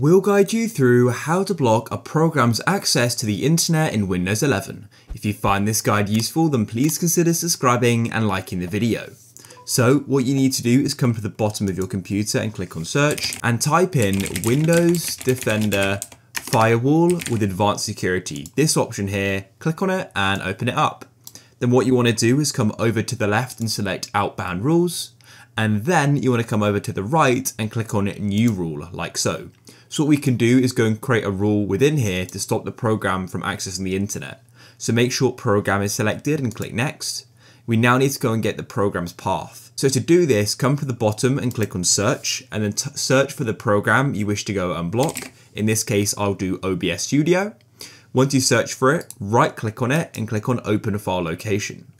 We'll guide you through how to block a program's access to the internet in Windows 11. If you find this guide useful, then please consider subscribing and liking the video. So what you need to do is come to the bottom of your computer and click on search and type in Windows Defender Firewall with Advanced Security. This option here, click on it and open it up. Then what you want to do is come over to the left and select Outbound Rules. And then you want to come over to the right and click on New Rule, like so. So what we can do is go and create a rule within here to stop the program from accessing the internet. So make sure program is selected and click next. We now need to go and get the program's path. So to do this, come to the bottom and click on search and then search for the program you wish to go unblock. In this case, I'll do OBS Studio. Once you search for it, right click on it and click on open file location.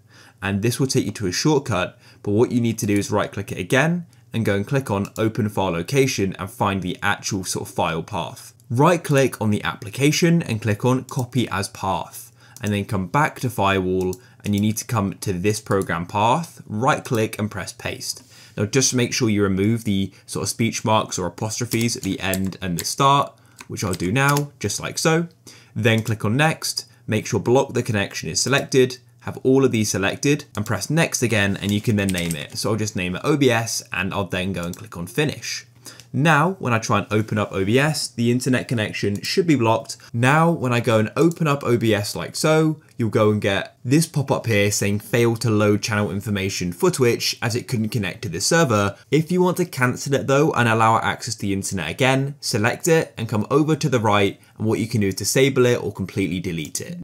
And this will take you to a shortcut, but what you need to do is right click it again and go and click on open file location and find the actual sort of file path. Right click on the application and click on copy as path and then come back to firewall and you need to come to this program path, right click and press paste. Now just make sure you remove the sort of speech marks or apostrophes at the end and the start, which I'll do now, just like so. Then click on next, make sure block the connection is selected, have all of these selected and press next again and you can then name it. So I'll just name it OBS and I'll then go and click on finish. Now, when I try and open up OBS, the internet connection should be blocked. Now, when I go and open up OBS like so, you'll go and get this pop up here saying fail to load channel information for Twitch as it couldn't connect to the server. If you want to cancel it though and allow access to the internet again, select it and come over to the right and what you can do is disable it or completely delete it.